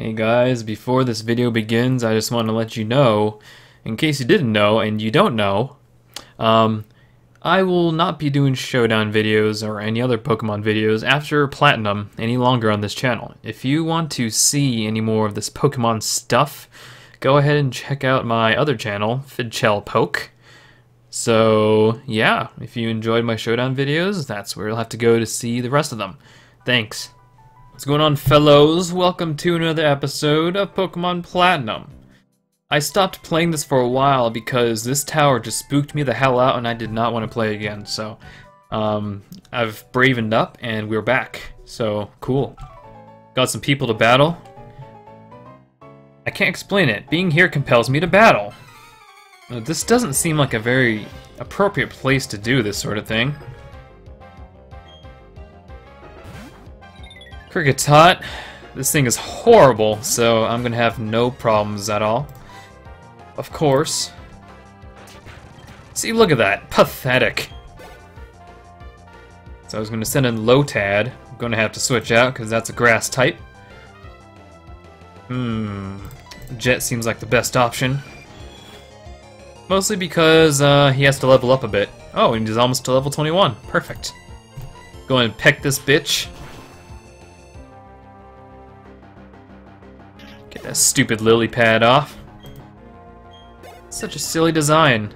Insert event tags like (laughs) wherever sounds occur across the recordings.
Hey guys, before this video begins, I just want to let you know, in case you didn't know and you don't know, um, I will not be doing Showdown videos or any other Pokemon videos after Platinum any longer on this channel. If you want to see any more of this Pokemon stuff, go ahead and check out my other channel, Fidchell Poke. So, yeah, if you enjoyed my Showdown videos, that's where you'll have to go to see the rest of them. Thanks. What's going on, fellows? Welcome to another episode of Pokemon Platinum. I stopped playing this for a while because this tower just spooked me the hell out and I did not want to play again, so um, I've bravened up and we're back. So, cool. Got some people to battle. I can't explain it. Being here compels me to battle. Now, this doesn't seem like a very appropriate place to do this sort of thing. Kricketot. This thing is horrible, so I'm gonna have no problems at all. Of course. See, look at that. Pathetic. So I was gonna send in Lotad. I'm gonna have to switch out, because that's a grass type. Hmm. Jet seems like the best option. Mostly because uh, he has to level up a bit. Oh, and he's almost to level 21. Perfect. Go ahead and peck this bitch. That stupid lily pad off. Such a silly design.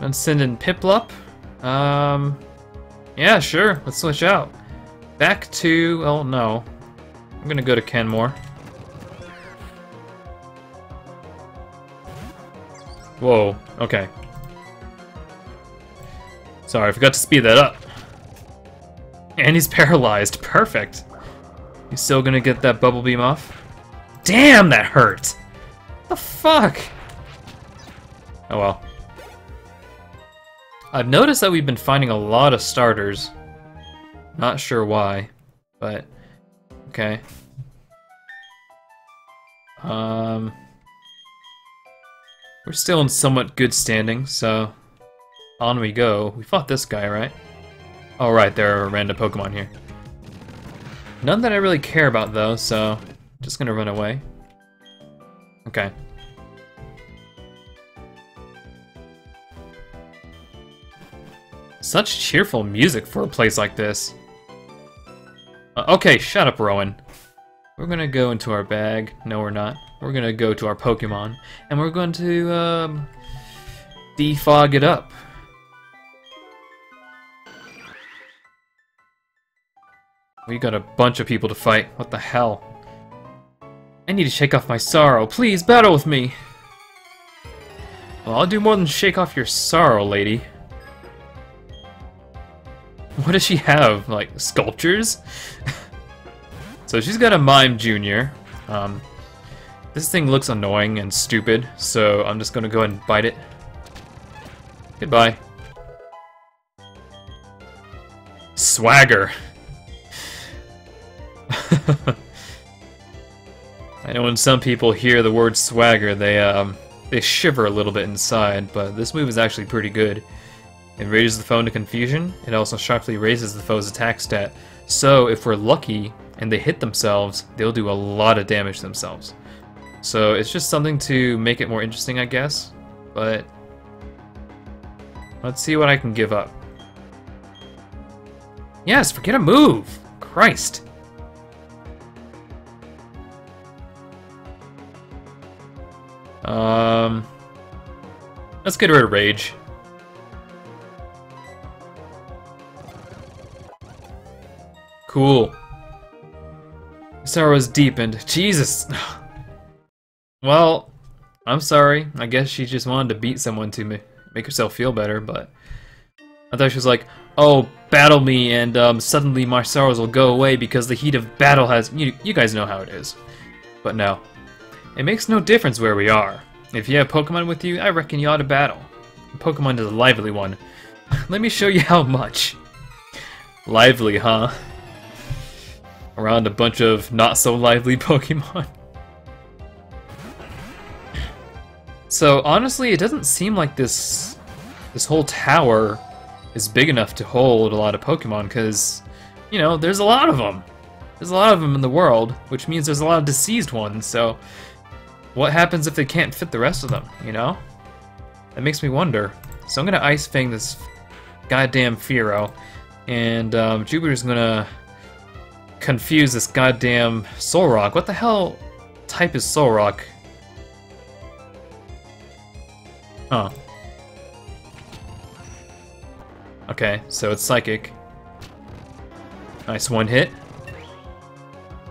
And send in Piplup. Um, yeah, sure. Let's switch out. Back to, oh no. I'm gonna go to Kenmore. Whoa, okay. Sorry, I forgot to speed that up. (laughs) And he's paralyzed. Perfect. He's still gonna get that bubble beam off. Damn, that hurt! The fuck? Oh well. I've noticed that we've been finding a lot of starters. Not sure why, but okay. Um, we're still in somewhat good standing, so on we go. We fought this guy, right? Oh, right, there are random Pokemon here. None that I really care about, though, so just gonna run away. Okay. Such cheerful music for a place like this. Uh, okay, shut up, Rowan. We're gonna go into our bag. No, we're not. We're gonna go to our Pokemon, and we're going to, um, defog it up. We got a bunch of people to fight. What the hell? I need to shake off my sorrow. Please, battle with me! Well, I'll do more than shake off your sorrow, lady. What does she have? Like, sculptures? (laughs) so she's got a Mime Junior. Um, this thing looks annoying and stupid, so I'm just gonna go and bite it. Goodbye. Swagger. (laughs) I know when some people hear the word swagger, they um, they shiver a little bit inside, but this move is actually pretty good. It raises the foe into confusion, it also sharply raises the foe's attack stat, so if we're lucky and they hit themselves, they'll do a lot of damage themselves. So it's just something to make it more interesting, I guess, but let's see what I can give up. Yes, forget a move! Christ! Um, let's get rid of Rage. Cool. Sorrow's deepened. Jesus. (sighs) well, I'm sorry. I guess she just wanted to beat someone to make herself feel better, but I thought she was like, oh, battle me and um, suddenly my sorrows will go away because the heat of battle has... You, you guys know how it is. But no. It makes no difference where we are. If you have Pokemon with you, I reckon you ought to battle. Pokemon is a lively one. (laughs) Let me show you how much. Lively, huh? Around a bunch of not-so-lively (laughs) Pokemon. So, honestly, it doesn't seem like this this whole tower is big enough to hold a lot of Pokemon, because, you know, there's a lot of them. There's a lot of them in the world, which means there's a lot of deceased ones, so what happens if they can't fit the rest of them, you know? That makes me wonder. So I'm gonna Ice Fang this goddamn Fearow, and um, Jupiter's gonna confuse this goddamn Solrock. What the hell type is Solrock? Huh. Okay, so it's Psychic. Nice one hit.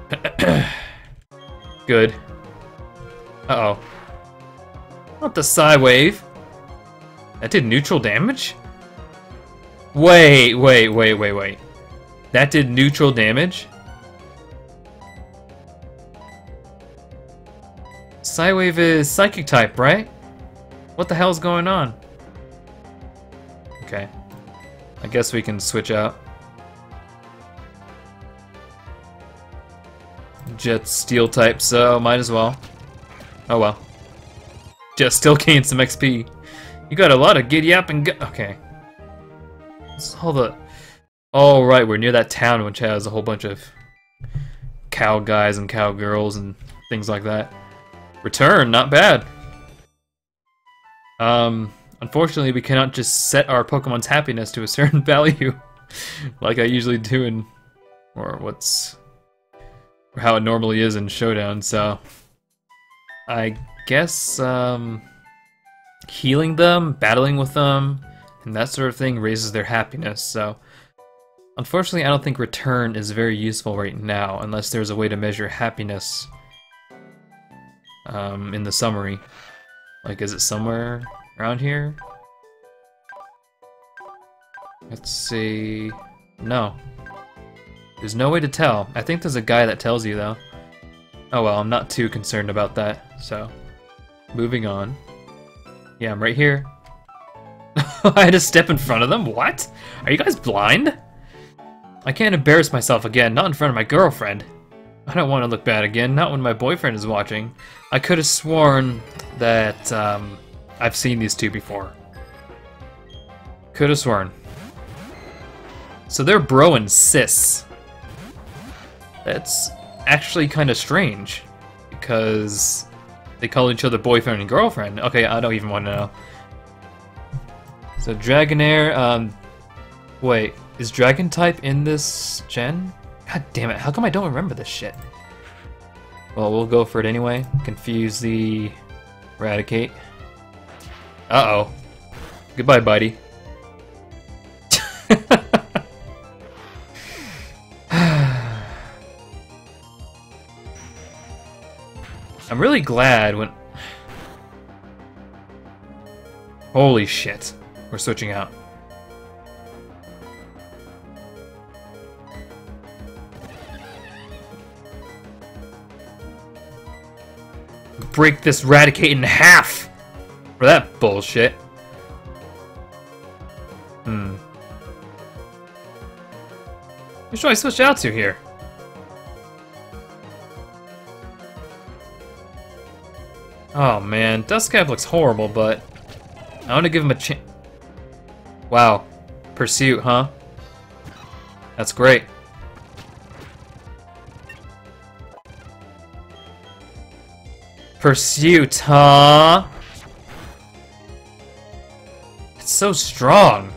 (clears throat) Good. Uh-oh. Not the Psywave. That did neutral damage? Wait, wait, wait, wait, wait. That did neutral damage? Psywave is Psychic type, right? What the hell's going on? Okay. I guess we can switch out. Jet Steel type, so might as well. Oh well. Just still (laughs) gained some XP. You got a lot of giddy up and go- okay. It's all the- Oh right, we're near that town which has a whole bunch of cow guys and cow girls and things like that. Return, not bad. Um, unfortunately we cannot just set our Pokemon's happiness to a (laughs) certain value like I usually do in- or what's- or how it normally is in Showdown, so I guess um, healing them, battling with them, and that sort of thing raises their happiness. So, unfortunately, I don't think return is very useful right now, unless there's a way to measure happiness um, in the summary. Like, is it somewhere around here? Let's see. No. There's no way to tell. I think there's a guy that tells you, though. Oh well, I'm not too concerned about that, so... Moving on. Yeah, I'm right here. (laughs) I had to step in front of them? What? Are you guys blind? I can't embarrass myself again, not in front of my girlfriend. I don't want to look bad again, not when my boyfriend is watching. I could have sworn that um, I've seen these two before. Could have sworn. So they're bro and sis. That's actually kind of strange because they call each other boyfriend and girlfriend. Okay, I don't even want to know. So Dragonair, um, wait, is Dragon type in this gen? God damn it, how come I don't remember this shit? Well, we'll go for it anyway. Confuse the Raticate. Uh-oh. Goodbye, buddy. I'm really glad when... Holy shit. We're switching out. Break this Raticate in half! For that bullshit. Hmm. Who should I switch out to here? Oh man, Dusclops looks horrible, but I want to give him a chance. Wow, Pursuit, huh? That's great. Pursuit, huh? It's so strong.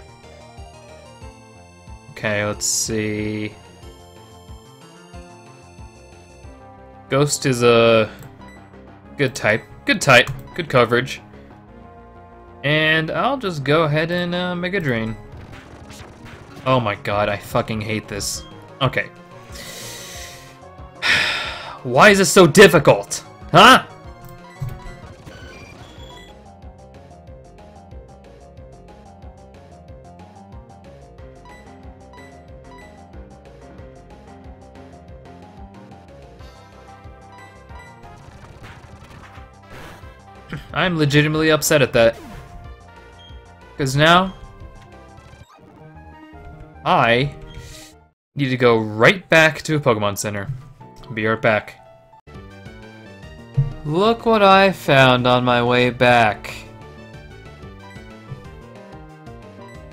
Okay, let's see. Ghost is a good type. Good type. Good coverage. And I'll just go ahead and uh, Mega Drain. Oh my god, I fucking hate this. Okay. (sighs) Why is this so difficult? Huh? I'm legitimately upset at that. Because now, I need to go right back to a Pokemon Center. Be right back. Look what I found on my way back.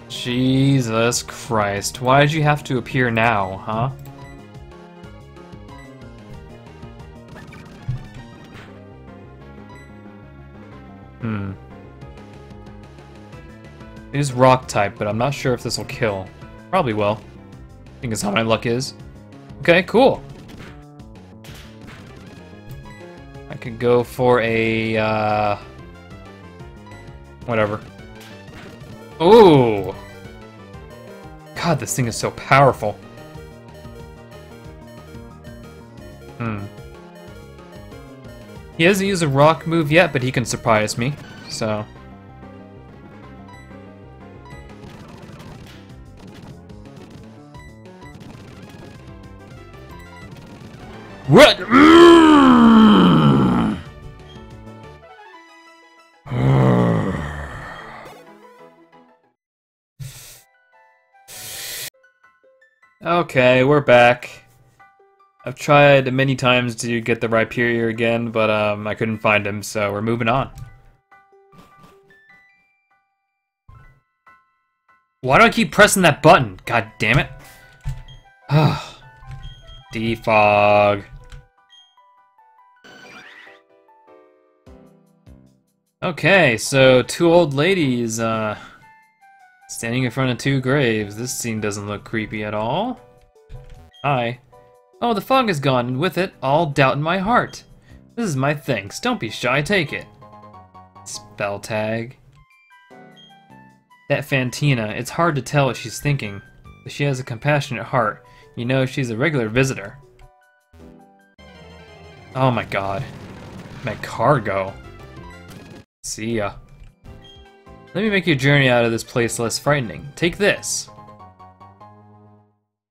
Jesus Christ. Why did you have to appear now, huh? Is rock type, but I'm not sure if this will kill. Probably will. I think it's how my luck is. Okay, cool. I could go for a, uh... Whatever. Ooh! God, this thing is so powerful. Hmm. He hasn't used a rock move yet, but he can surprise me, so... okay, we're back. I've tried many times to get the Rhyperior again, but um, I couldn't find him, so we're moving on. Why do I keep pressing that button? God damn it. (sighs) Defog. Okay, so two old ladies, uh, standing in front of two graves. This scene doesn't look creepy at all. Hi. Oh, the fog is gone, and with it, all doubt in my heart. This is my thanks. Don't be shy, take it. Spell tag. That Fantina, it's hard to tell what she's thinking, but she has a compassionate heart. You know, she's a regular visitor. Oh my god. My cargo. See ya. Let me make your journey out of this place less frightening. Take this.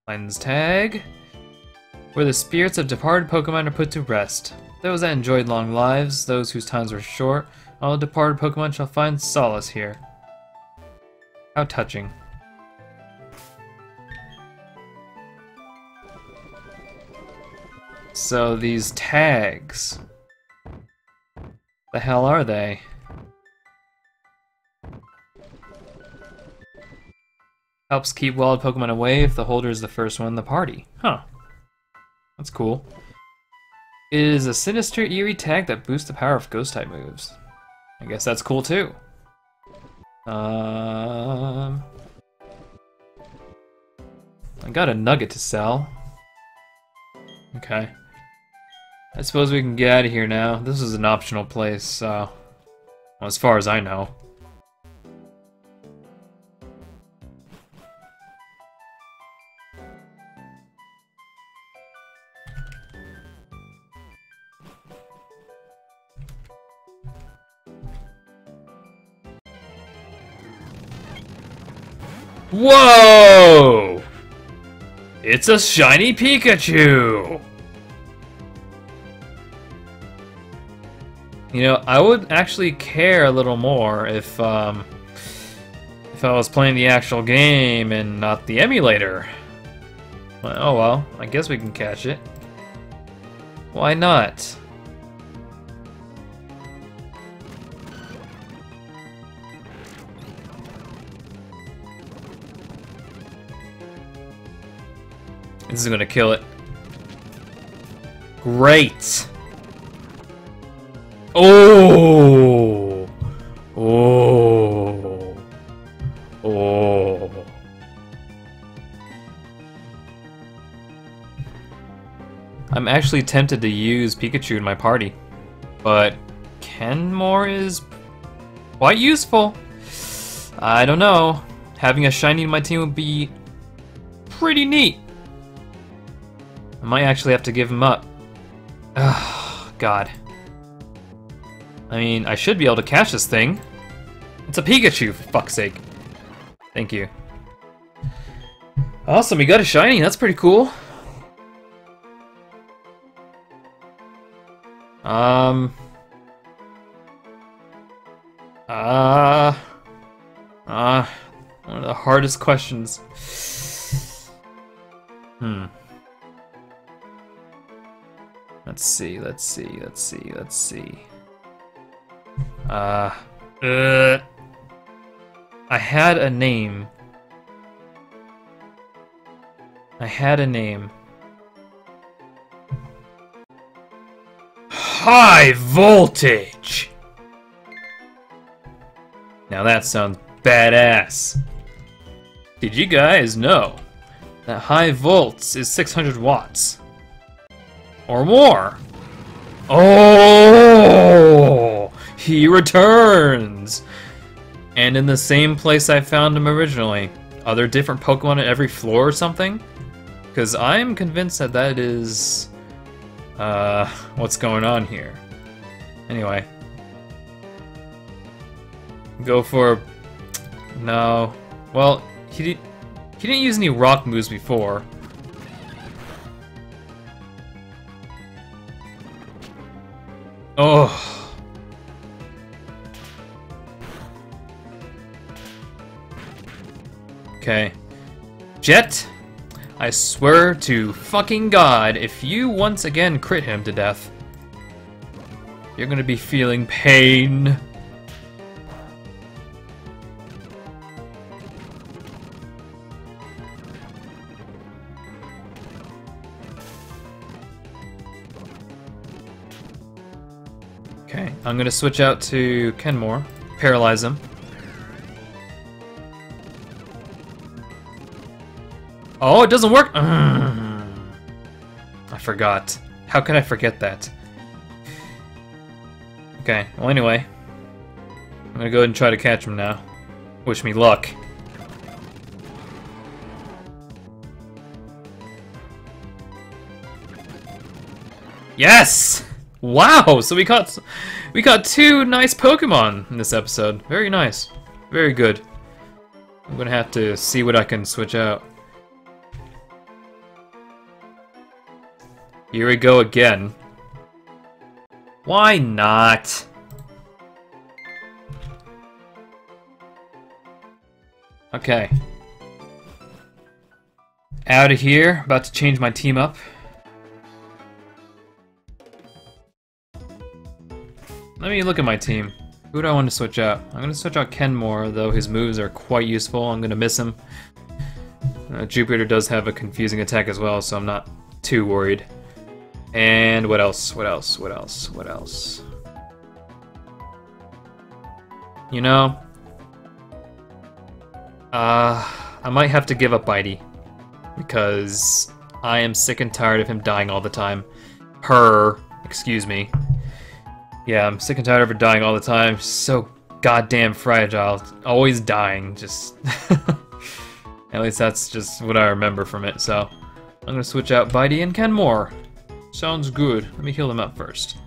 Cleanse tag where the spirits of departed Pokemon are put to rest. Those that enjoyed long lives, those whose times were short, all departed Pokemon shall find solace here. How touching. So these tags, the hell are they? Helps keep wild Pokemon away if the holder is the first one in the party. Huh. That's cool. It is a sinister, eerie tag that boosts the power of ghost type moves. I guess that's cool too. Um, I got a nugget to sell. Okay. I suppose we can get out of here now. This is an optional place, so... Well, as far as I know. Whoa! It's a shiny Pikachu! You know, I would actually care a little more if, um, if I was playing the actual game and not the emulator. Well, oh well, I guess we can catch it. Why not? This is gonna kill it. Great! Oh! Oh! Oh! I'm actually tempted to use Pikachu in my party, but Kenmore is quite useful. I don't know. Having a shiny in my team would be pretty neat. I might actually have to give him up. Oh, God. I mean, I should be able to catch this thing. It's a Pikachu, for fuck's sake. Thank you. Awesome, we got a shiny. That's pretty cool. Um... Uh... Uh... One of the hardest questions. Hmm. Let's see, let's see, let's see, let's see. Uh, uh, I had a name I had a name. High voltage! Now that sounds badass. Did you guys know that high volts is 600 watts? Or more? Oh! He returns! And in the same place I found him originally. Are there different Pokemon at every floor or something? Because I'm convinced that that is... Uh, what's going on here. Anyway. Go for... No. Well, he, did, he didn't use any rock moves before. Oh. Okay. Jet, I swear to fucking God, if you once again crit him to death, you're gonna be feeling pain. I'm gonna switch out to Kenmore, paralyze him. Oh, it doesn't work! (clears throat) I forgot. How could I forget that? Okay, well anyway. I'm gonna go ahead and try to catch him now. Wish me luck. Yes! Wow! So we caught we caught two nice Pokemon in this episode. Very nice. Very good. I'm gonna have to see what I can switch out. Here we go again. Why not? Okay. Out of here. About to change my team up. Me look at my team. Who do I want to switch out? I'm going to switch out Kenmore, though his moves are quite useful. I'm going to miss him. Uh, Jupiter does have a confusing attack as well, so I'm not too worried. And what else? What else? What else? What else? You know, uh, I might have to give up Bitey because I am sick and tired of him dying all the time. Her, excuse me. Yeah, I'm sick and tired of her dying all the time. So goddamn fragile. Always dying, just... (laughs) At least that's just what I remember from it, so... I'm gonna switch out Bitey and Kenmore. Sounds good. Let me heal them up first.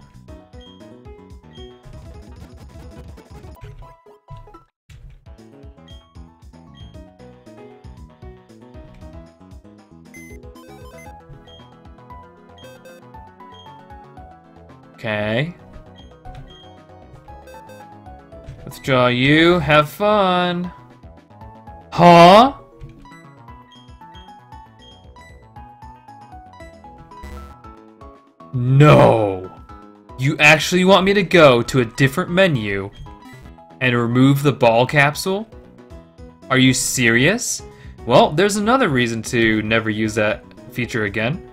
Okay. Withdraw you. Have fun. Huh? No! You actually want me to go to a different menu and remove the ball capsule? Are you serious? Well, there's another reason to never use that feature again.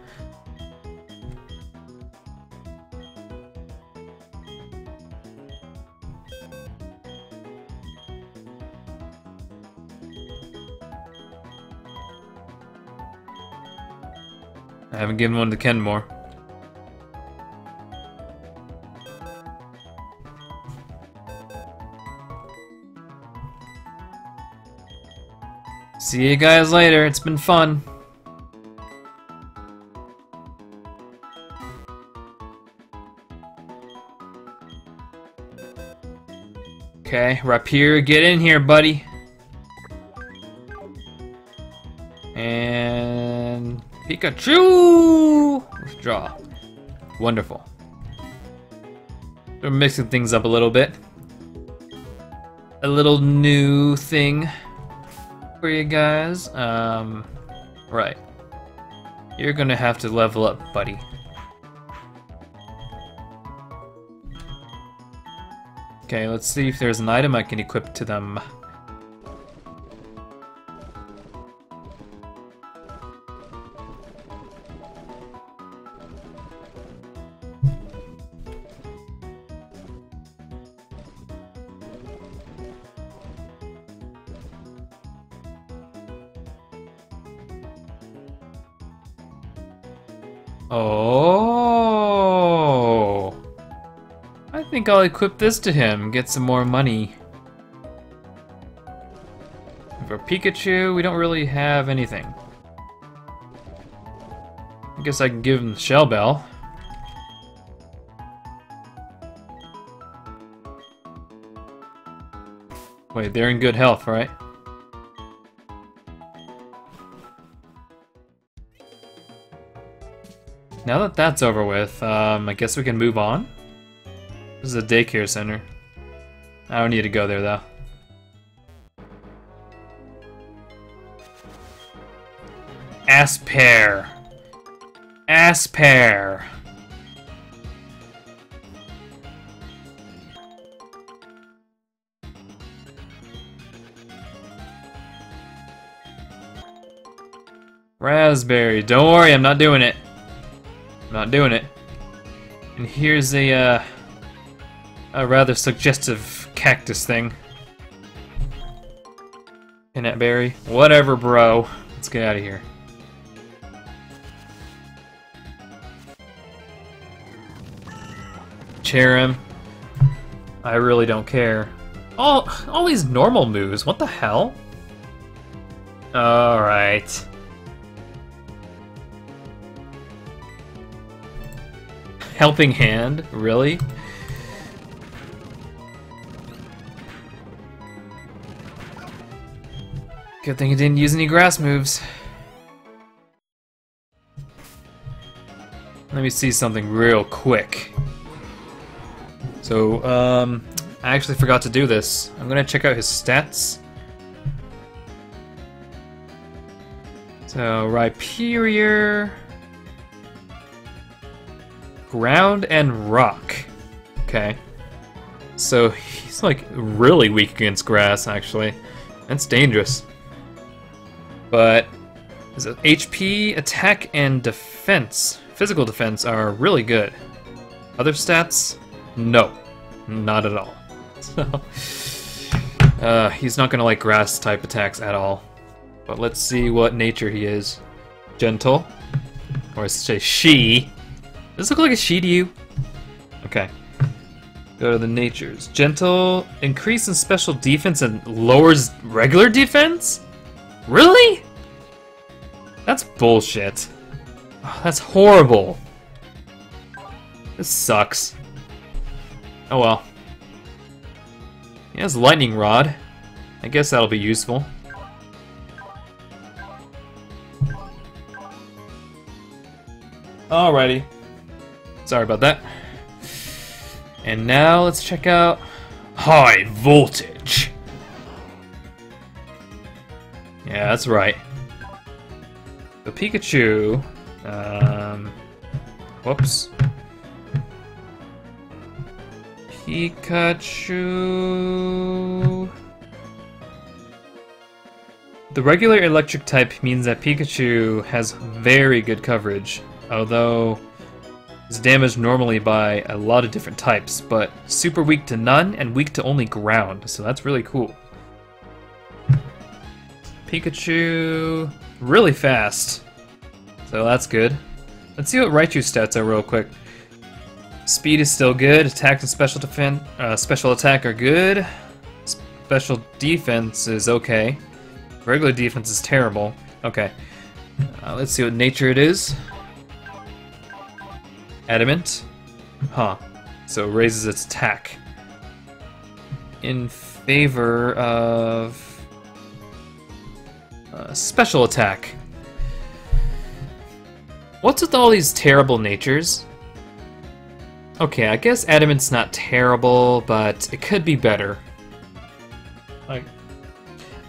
I haven't given one to Kenmore. See you guys later. It's been fun. Okay, Rapier, get in here, buddy. Pikachu! Withdraw. Wonderful. We're mixing things up a little bit. A little new thing for you guys. Um, right. You're gonna have to level up, buddy. Okay, let's see if there's an item I can equip to them. I'll equip this to him, get some more money. For Pikachu, we don't really have anything. I guess I can give him the Shell Bell. Wait, they're in good health, right? Now that that's over with, um, I guess we can move on. This is a daycare center. I don't need to go there, though. Aspear. Aspear. Razz Berry. Don't worry, I'm not doing it. I'm not doing it. And here's a, uh, a rather suggestive cactus thing. Pinap berry. Whatever, bro. Let's get out of here. Chair him. I really don't care. All, all these normal moves, what the hell? Alright. Helping hand? Really? Good thing he didn't use any grass moves. Let me see something real quick. So, um, I actually forgot to do this. I'm gonna check out his stats. So, Rhyperior... Ground and rock. Okay. So he's like really weak against grass, actually. That's dangerous. But is it HP, attack, and defense, physical defense are really good. Other stats? No. Not at all. (laughs) So, uh, he's not gonna like grass type attacks at all. But let's see what nature he is. Gentle. Or I should say she. Does this look like a she to you? Okay. Go to the natures. Gentle, increase in special defense and lowers regular defense? Really? That's bullshit. That's horrible. This sucks. Oh well. He has lightning rod. I guess that'll be useful. Alrighty. Sorry about that. And now let's check out High Voltage. Yeah, that's right. The Pikachu, um, whoops. Pikachu... The regular electric type means that Pikachu has very good coverage, although is damaged normally by a lot of different types, but super weak to none and weak to only ground, so that's really cool. Pikachu, really fast, so that's good. Let's see what Raichu's stats are real quick. Speed is still good, attack and special defense, uh, special attack are good. Special defense is okay. Regular defense is terrible. Okay. Uh, let's see what nature it is. Adamant. Huh. So it raises its attack. In favor of... Uh, special attack. What's with all these terrible natures? Okay, I guess Adamant's not terrible, but it could be better. Like,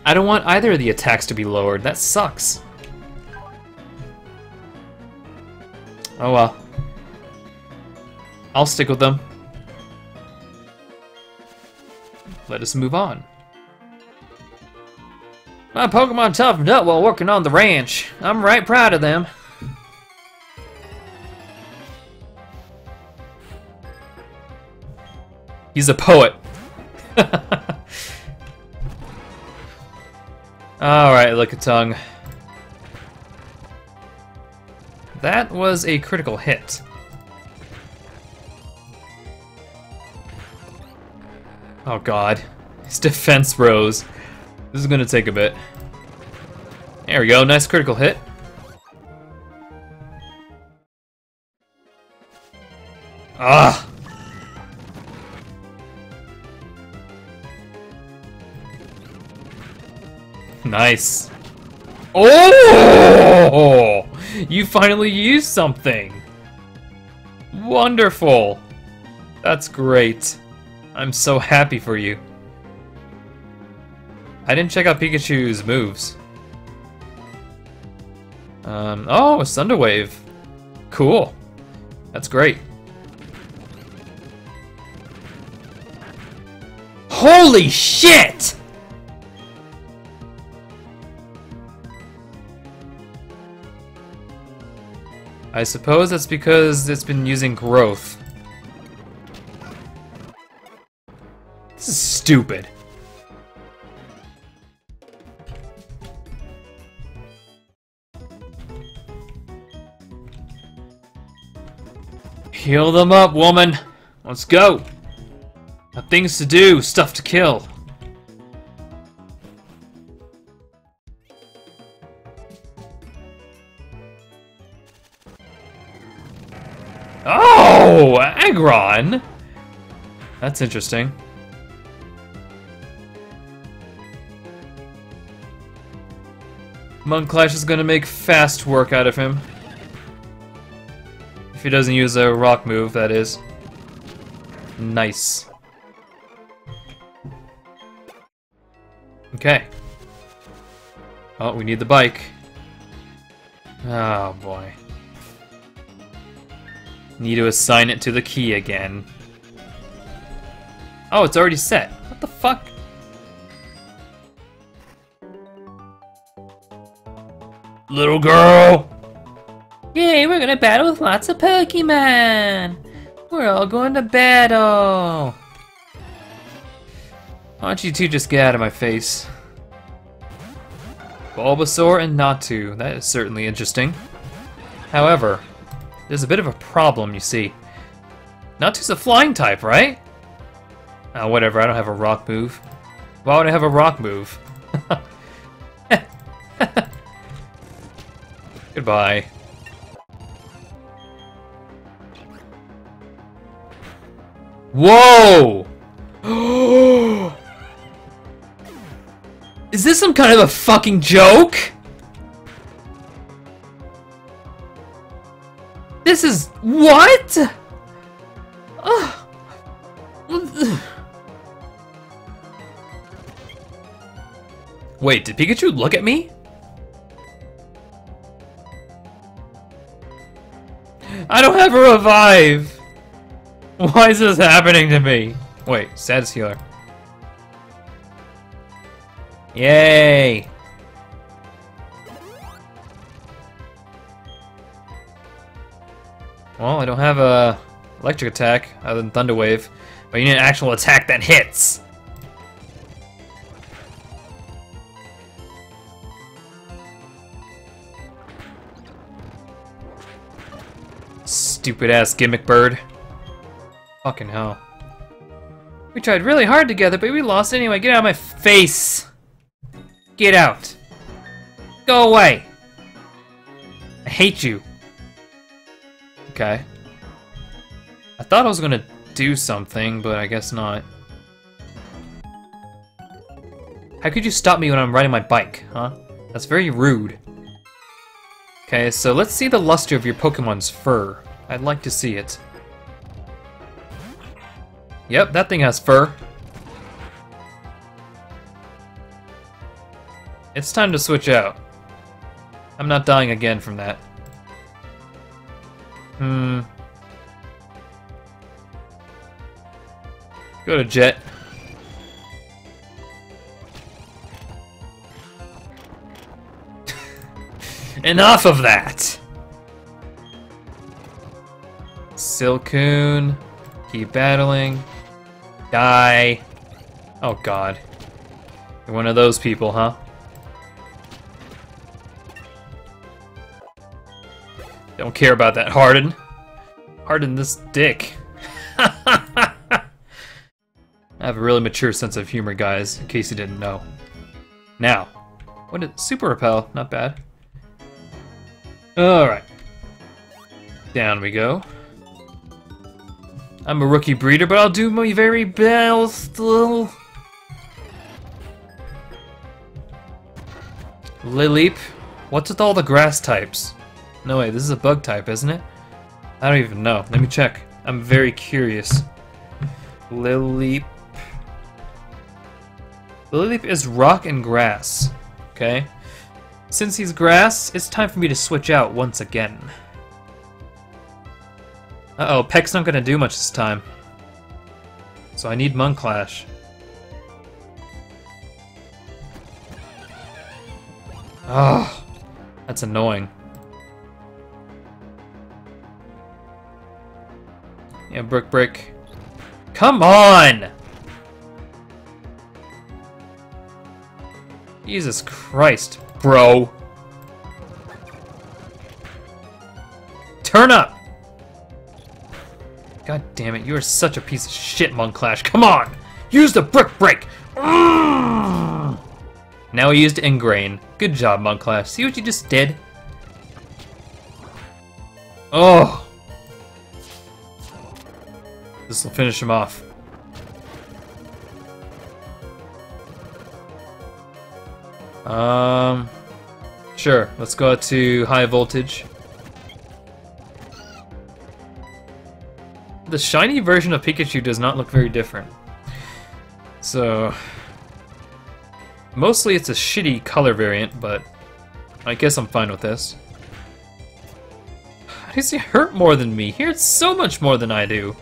I don't want either of the attacks to be lowered. That sucks. Oh well. I'll stick with them. Let us move on. My Pokemon toughened up while working on the ranch. I'm right proud of them. He's a poet. (laughs) Alright, Lickitung. That was a critical hit. Oh god. His defense rose. This is gonna take a bit. There we go, nice critical hit. Ah! Nice. Oh! You finally used something! Wonderful! That's great. I'm so happy for you. I didn't check out Pikachu's moves. Um, oh, a Thunder Wave. Cool. That's great. Holy shit! I suppose that's because it's been using growth. This is stupid. Heal them up, woman. Let's go. Got things to do, stuff to kill. Oh, Aggron! That's interesting. Mudclash is gonna make fast work out of him. If he doesn't use a rock move, that is. Nice. Okay. Oh, we need the bike. Oh boy. Need to assign it to the key again. Oh, it's already set. What the fuck? Little girl! Yay, we're gonna battle with lots of Pokemon! We're all going to battle! Why don't you two just get out of my face? Bulbasaur and Natu. That is certainly interesting. However, there's a bit of a problem, you see. Natu's a flying type, right? Oh, whatever, I don't have a rock move. Why would I have a rock move? (laughs) Goodbye. Whoa! (gasps) Is this some kind of a fucking joke? This is... What? (sighs) Wait, did Pikachu look at me? I don't have a revive! (laughs) Why is this happening to me? Wait, status healer. Yay! Well, I don't have a electric attack other than Thunder Wave, but you need an actual attack that hits. Stupid ass gimmick bird. Fucking hell. We tried really hard together, but we lost anyway. Get out of my face! Get out! Go away! I hate you. Okay. I thought I was gonna do something, but I guess not. How could you stop me when I'm riding my bike, huh? That's very rude. Okay, so let's see the luster of your Pokemon's fur. I'd like to see it. Yep, that thing has fur. It's time to switch out. I'm not dying again from that. Hmm. Go to Jet. (laughs) Enough of that! Silcoon. Keep battling. Die. Oh god. You're one of those people, huh? Don't care about that, Harden. Harden this dick. (laughs) I have a really mature sense of humor, guys, in case you didn't know. Now, what did super repel? Not bad. Alright. Down we go. I'm a rookie breeder, but I'll do my very best. Lileep. What's with all the grass types? No way, this is a bug type, isn't it? I don't even know. Let me check. I'm very curious. Lileep. Lileep is rock and grass. Okay. Since he's grass, it's time for me to switch out once again. Uh-oh, Peck's not gonna do much this time. So I need Munclash. Ah, that's annoying. Yeah, Brick Break. Come on! Jesus Christ, bro. Turn up! God damn it, you are such a piece of shit, Munclash. Come on! Use the Brick Break! Mm. Now he used Ingrain. Good job, Munclash. See what you just did? Oh! This will finish him off. Um, sure. Let's go to high voltage. The shiny version of Pikachu does not look very different. So, mostly it's a shitty color variant, but I guess I'm fine with this. How does he hurt more than me? He hurts so much more than I do.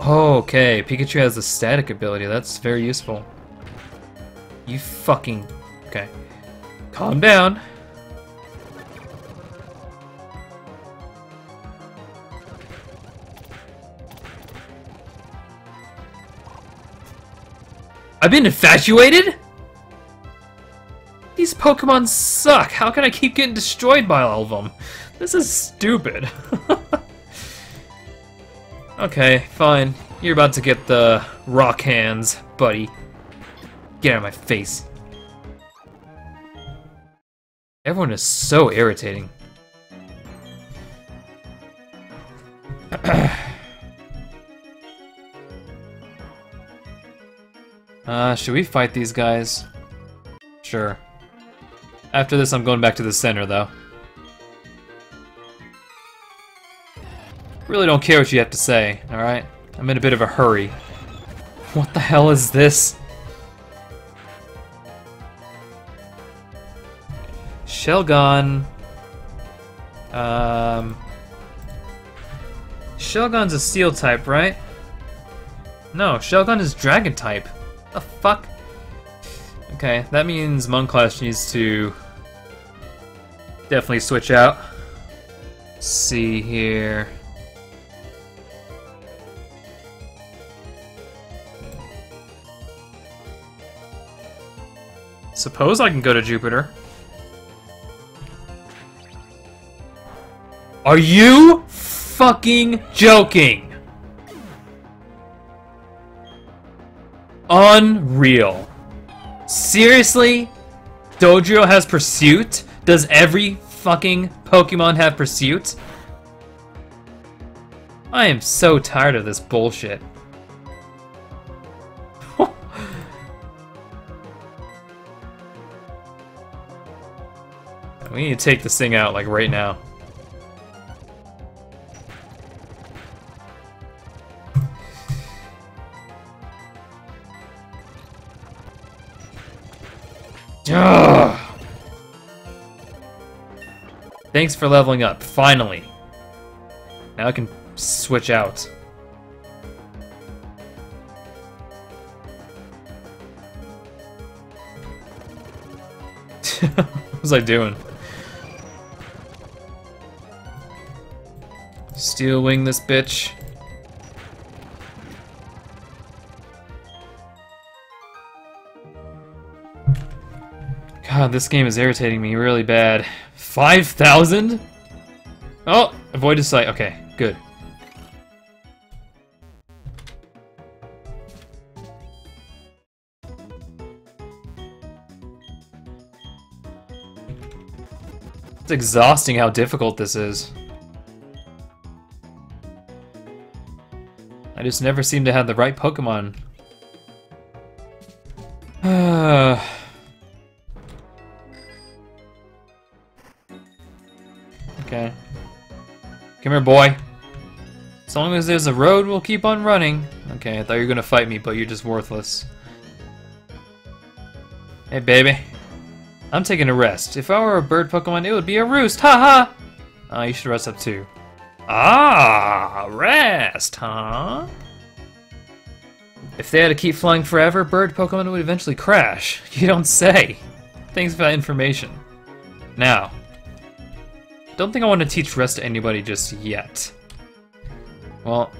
okay, Pikachu has the static ability. That's very useful. You fucking... Okay. Calm down. I've been infatuated? These Pokemon suck. How can I keep getting destroyed by all of them? This is stupid. (laughs) okay, fine. You're about to get the rock hands, buddy. Get out of my face. Everyone is so irritating. (clears throat) uh, should we fight these guys? Sure. After this, I'm going back to the center, though. Really don't care what you have to say, alright? I'm in a bit of a hurry. What the hell is this? Shelgon. Um. Shelgon's a steel type, right? No, Shelgon is dragon type. The fuck? Okay, that means Munclash needs to definitely switch out. Let's see here. Suppose I can go to Jupiter. Are you fucking joking? Unreal. Seriously? Dodrio has Pursuit? Does every fucking Pokemon have Pursuit? I am so tired of this bullshit. (laughs) we need to take this thing out, like, right now. Thanks for leveling up, finally. Now I can switch out. (laughs) what was I doing? Steel wing this bitch. God, this game is irritating me really bad. 5,000? Oh, avoid his sight. Okay, good. It's exhausting how difficult this is. I just never seem to have the right Pokemon. (sighs) Come here, boy. As long as there's a road, we'll keep on running. Okay, I thought you were gonna fight me, but you're just worthless. Hey, baby. I'm taking a rest. If I were a bird Pokemon, it would be a roost. Ha ha! Ah, you should rest up too. Ah, rest, huh? If they had to keep flying forever, bird Pokemon would eventually crash. (laughs) You don't say. Thanks for that information. Now, don't think I want to teach rest to anybody just yet. Well,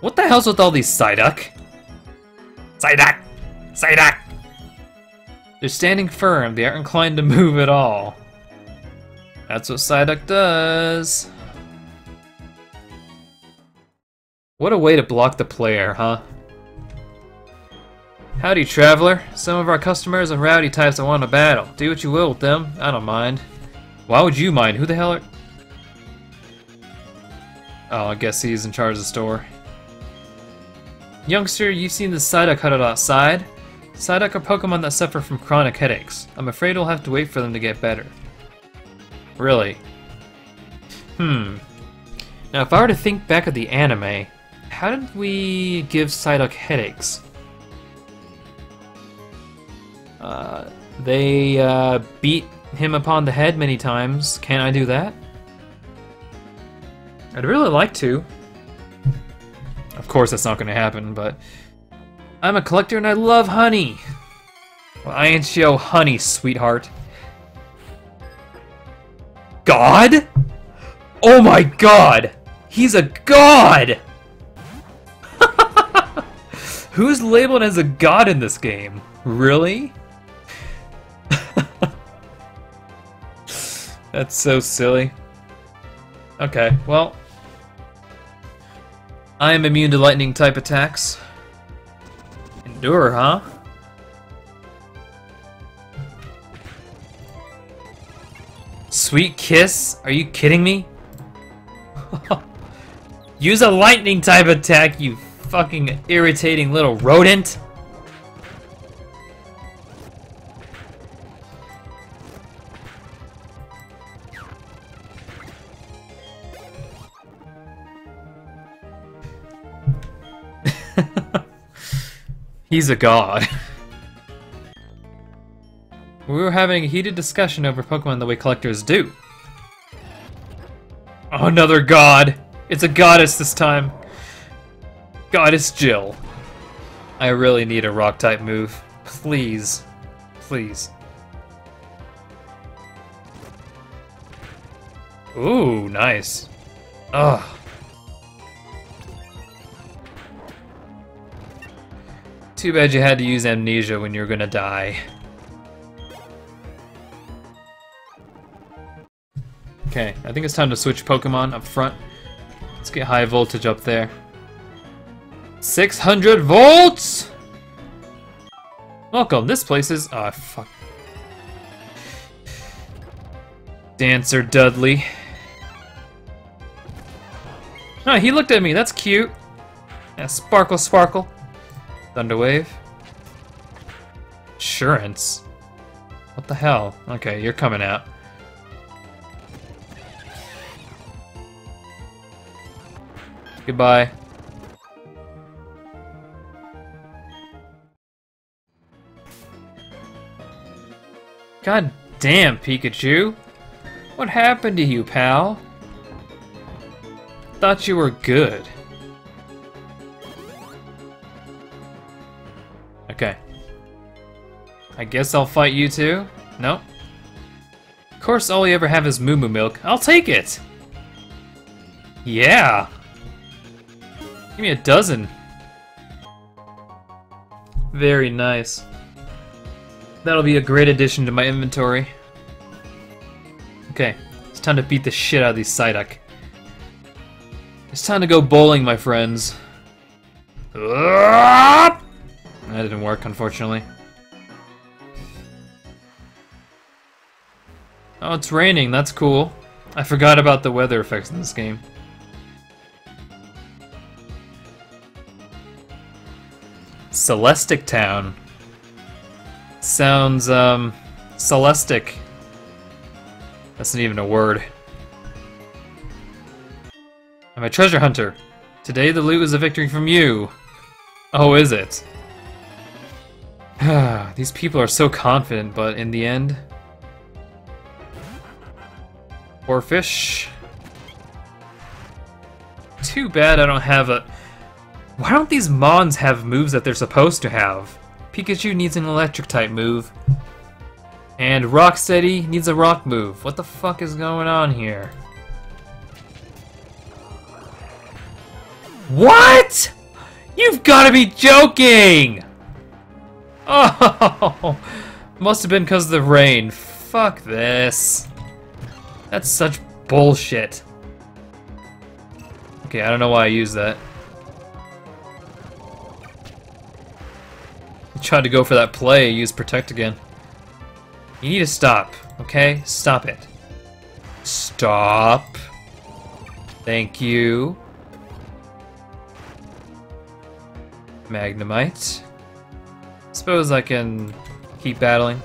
what the hell's with all these Psyduck? Psyduck! Psyduck! They're standing firm, they aren't inclined to move at all. That's what Psyduck does. What a way to block the player, huh? Howdy, traveler. Some of our customers are rowdy types that want to battle. Do what you will with them. I don't mind. Why would you mind? Who the hell are... Oh, I guess he's in charge of the store. Youngster, you've seen the Psyduck huddled outside. Psyduck are Pokemon that suffer from chronic headaches. I'm afraid we'll have to wait for them to get better. Really? Hmm. Now, if I were to think back of the anime, how did we give Psyduck headaches? Uh, they uh, beat him upon the head many times. Can I do that? I'd really like to. Of course, that's not to happen, but I'm a collector and I love honey. Well, I ain't your honey, sweetheart. God? Oh my god! He's a god! (laughs) Who's labeled as a god in this game? Really? That's so silly. Okay, well. I am immune to lightning type attacks. Endure, huh? Sweet kiss? Are you kidding me? (laughs) Use a lightning type attack, you fucking irritating little rodent! He's a god. (laughs) we were having a heated discussion over Pokemon the way collectors do. Oh, another god! It's a goddess this time. Goddess Jill. I really need a rock type move. Please. Please. Ooh, nice. Ugh. Too bad you had to use amnesia when you were gonna die. Okay, I think it's time to switch Pokemon up front. Let's get high voltage up there. 600 volts! Welcome, this place is... Oh, fuck. Dancer Dudley. Oh, he looked at me, that's cute. Yeah, sparkle, sparkle. Thunderwave. Assurance. What the hell? Okay, you're coming out. Goodbye. God damn, Pikachu. What happened to you, pal? Thought you were good. I guess I'll fight you too? No? Of course all you ever have is Moo Moo Milk. I'll take it! Yeah! Give me a dozen. Very nice. That'll be a great addition to my inventory. Okay, it's time to beat the shit out of these Psyduck. It's time to go bowling, my friends. That didn't work, unfortunately. Oh, it's raining. That's cool. I forgot about the weather effects in this game. Celestic Town. Sounds, um, Celestic. That's not even a word. I'm a treasure hunter. Today the loot is a victory from you. Oh, is it? (sighs) These people are so confident, but in the end... Poor fish. Too bad I don't have a... Why don't these Mons have moves that they're supposed to have? Pikachu needs an electric type move. And Rocksteady needs a rock move. What the fuck is going on here? What? You've got to be joking! Oh, (laughs) must have been because of the rain. Fuck this. That's such bullshit. Okay, I don't know why I used that. I tried to go for that play, use protect again. You need to stop, okay? Stop it. Stop. Thank you. Magnemite. Suppose I can keep battling.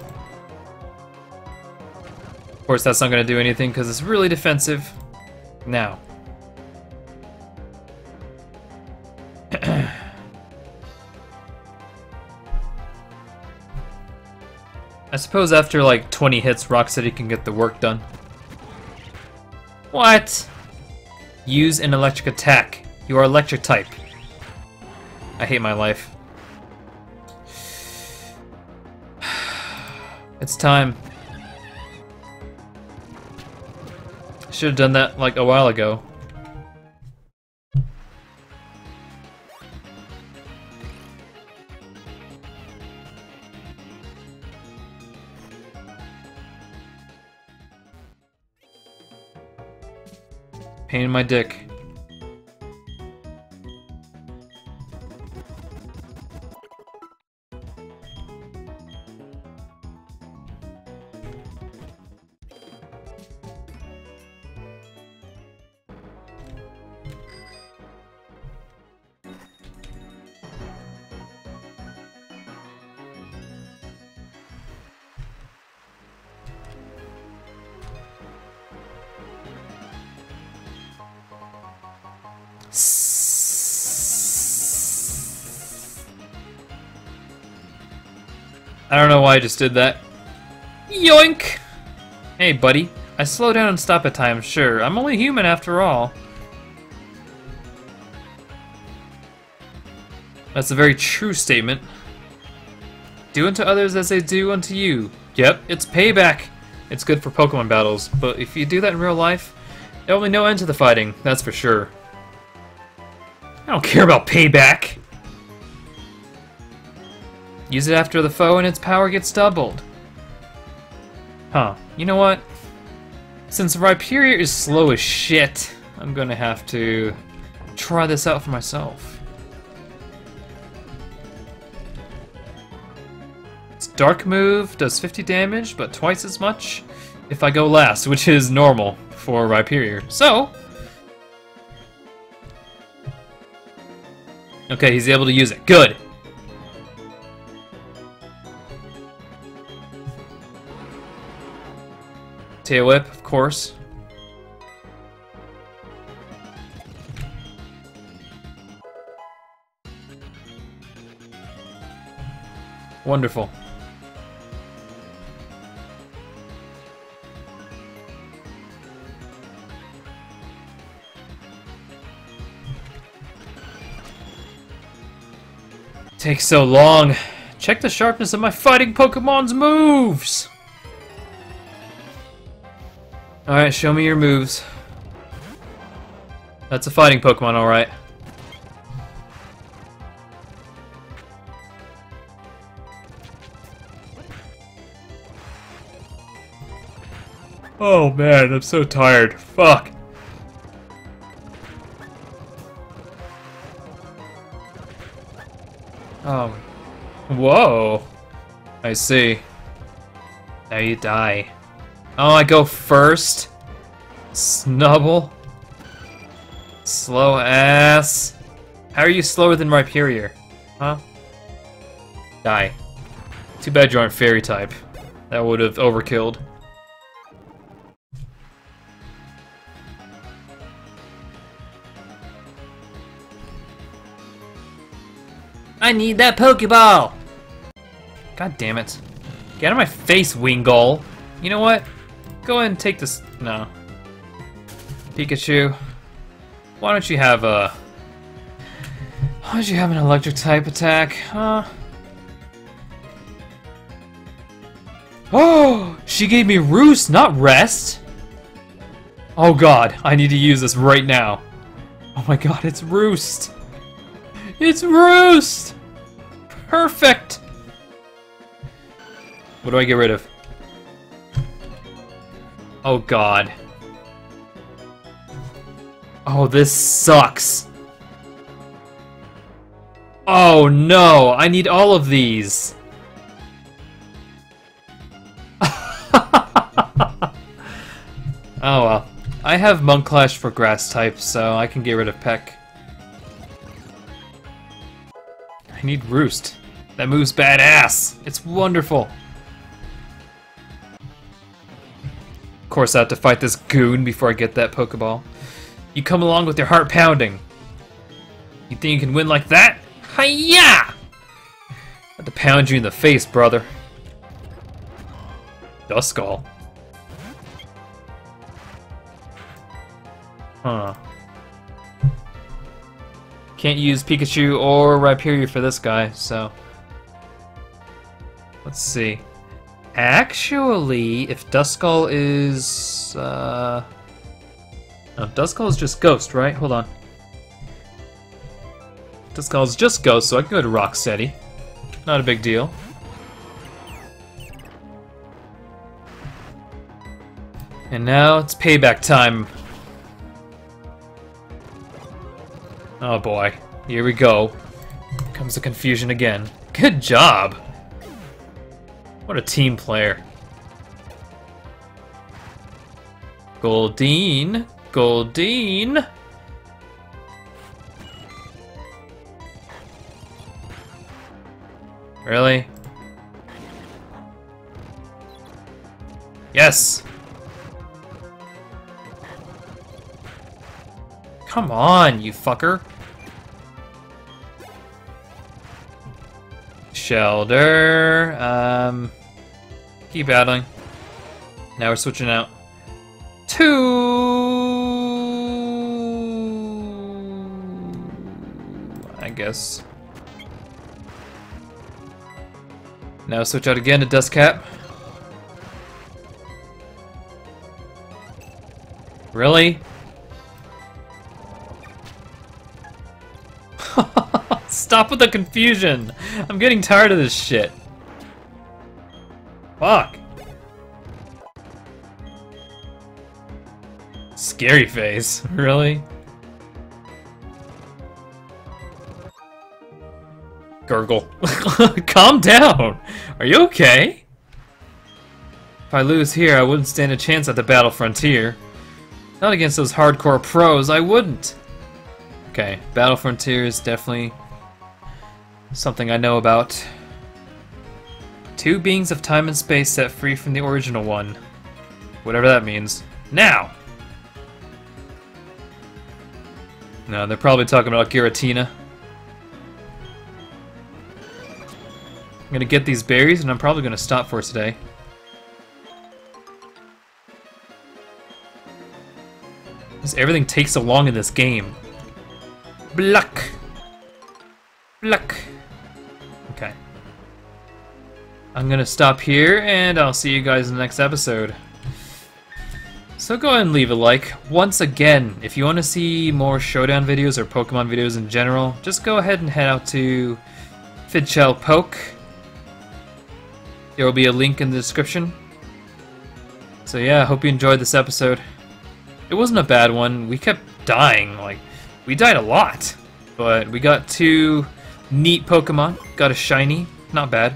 Of course, that's not going to do anything because it's really defensive. Now. (clears throat) I suppose after like 20 hits, Rocksteady can get the work done. What? Use an electric attack. You are electric type. I hate my life. (sighs) It's time. Should have done that like a while ago. Pain in my dick. I just did that. Yoink! Hey, buddy. I slow down and stop at times, sure. I'm only human after all. That's a very true statement. Do unto others as they do unto you. Yep, it's payback. It's good for Pokemon battles, but if you do that in real life, there'll be no end to the fighting, that's for sure. I don't care about payback. Use it after the foe and its power gets doubled. Huh. You know what? Since Rhyperior is slow as shit, I'm gonna have to try this out for myself. Its dark move does 50 damage, but twice as much if I go last, which is normal for Rhyperior. So, Okay, he's able to use it. Good. Tail Whip, of course. Wonderful. Takes so long. Check the sharpness of my fighting Pokemon's moves! Alright, show me your moves. That's a fighting Pokemon, alright. Oh man, I'm so tired. Fuck. Oh. Whoa. I see. Now you die. Oh, I go first? Snubbull? Slow ass. How are you slower than my Rhyperior? Huh? Die. Too bad you aren't fairy type. That would have overkilled. I need that Pokeball! God damn it. Get out of my face, Wingull. You know what? Go ahead and take this. No. Pikachu. Why don't you have a. Why don't you have an electric type attack? Huh? Oh! She gave me roost, not rest! Oh god, I need to use this right now. Oh my god, it's roost! It's roost! Perfect! What do I get rid of? Oh god. Oh, this sucks. Oh no, I need all of these. (laughs) oh well. I have Mudclash for grass type, so I can get rid of Peck. I need Roost. That moves badass. It's wonderful. Course, I have to fight this goon before I get that Pokeball. You come along with your heart pounding. You think you can win like that? Hiya! I have to pound you in the face, brother. Duskull. Huh. Can't use Pikachu or Rhyperior for this guy, so... Let's see. Actually, if Duskull is... Uh... No, Duskull is just Ghost, right? Hold on. Duskull is just Ghost, so I can go to Rocksteady. Not a big deal. And now it's payback time. Oh boy, here we go. Comes the confusion again. Good job! What a team player. Goldeen, Goldeen. Really? Yes! Come on, you fucker. Shellder. Um, keep battling. Now we're switching out. Two. I guess. Now switch out again to Duscap. Really? Stop with the confusion! I'm getting tired of this shit. Fuck. Scary face, (laughs) really? Gurgle. (laughs) Calm down! Are you okay? If I lose here, I wouldn't stand a chance at the Battle Frontier. Not against those hardcore pros, I wouldn't. Okay, Battle Frontier is definitely something I know about. Two beings of time and space set free from the original one. Whatever that means. Now! No, they're probably talking about Giratina. I'm gonna get these berries and I'm probably gonna stop for today. Because everything takes so long in this game. Bluck! Bluck! I'm gonna stop here, and I'll see you guys in the next episode. So go ahead and leave a like. Once again, if you want to see more Showdown videos or Pokemon videos in general, just go ahead and head out to Fidchell Poke. There will be a link in the description. So yeah, hope you enjoyed this episode. It wasn't a bad one. We kept dying. Like, we died a lot. But we got two neat Pokemon. Got a shiny. Not bad.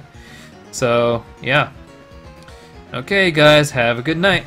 So, yeah. Okay, guys, have a good night.